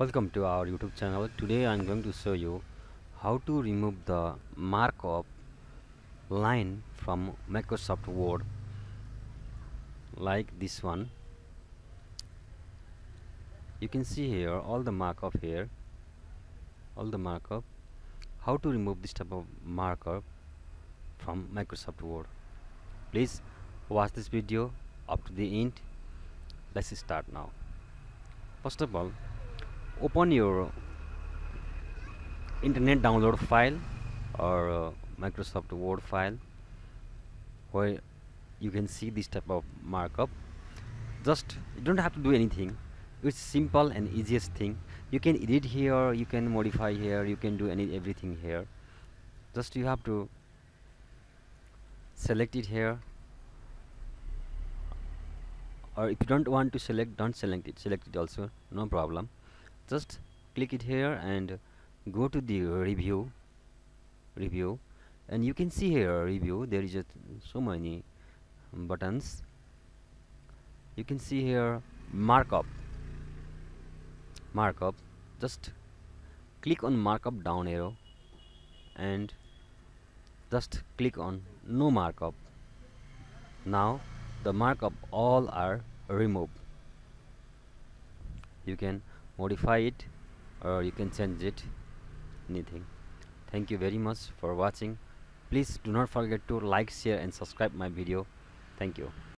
welcome to our youtube channel. Today i'm going to show you how to remove the markup line from microsoft word like this one. You can see here all the markup here all the markup how to remove this type of markup from microsoft word. Please watch this video up to the end. Let's start now. First of all open your internet download file or uh, Microsoft Word file where you can see this type of markup. Just you don't have to do anything. It's simple and easiest thing. You can edit here you can modify here you can do any everything here. Just you have to select it here. Or if you don't want to select don't select it. Select it also. No problem just click it here and go to the review review. And you can see here review there is just so many buttons. You can see here markup. Markup. Just click on markup down arrow and just click on no markup. Now the markup all are removed. You can modify it or you can change it anything. Thank you very much for watching. Please do not forget to like share and subscribe my video. Thank you